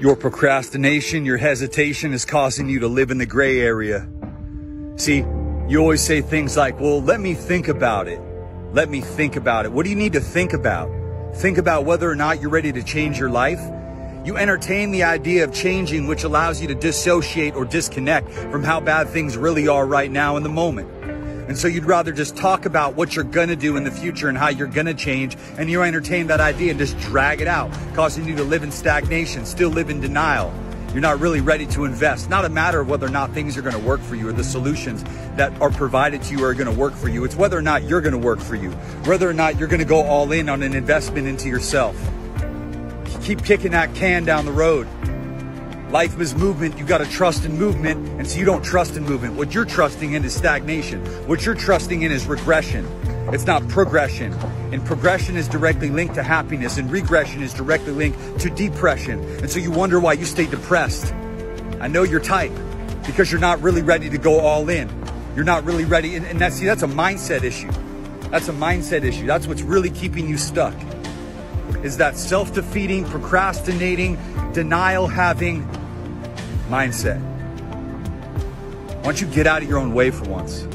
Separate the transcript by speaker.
Speaker 1: Your procrastination, your hesitation is causing you to live in the gray area. See, you always say things like, well, let me think about it. Let me think about it. What do you need to think about? Think about whether or not you're ready to change your life. You entertain the idea of changing, which allows you to dissociate or disconnect from how bad things really are right now in the moment. And so you'd rather just talk about what you're gonna do in the future and how you're gonna change, and you entertain that idea and just drag it out, causing you to live in stagnation, still live in denial. You're not really ready to invest. Not a matter of whether or not things are gonna work for you or the solutions that are provided to you are gonna work for you. It's whether or not you're gonna work for you, whether or not you're gonna go all in on an investment into yourself. Keep kicking that can down the road. Life is movement. You got to trust in movement. And so you don't trust in movement. What you're trusting in is stagnation. What you're trusting in is regression. It's not progression. And progression is directly linked to happiness, and regression is directly linked to depression. And so you wonder why you stay depressed. I know your type because you're not really ready to go all in. You're not really ready. And, and that's, see, that's a mindset issue. That's a mindset issue. That's what's really keeping you stuck. Is that self defeating, procrastinating, denial having mindset. Why don't you get out of your own way for once?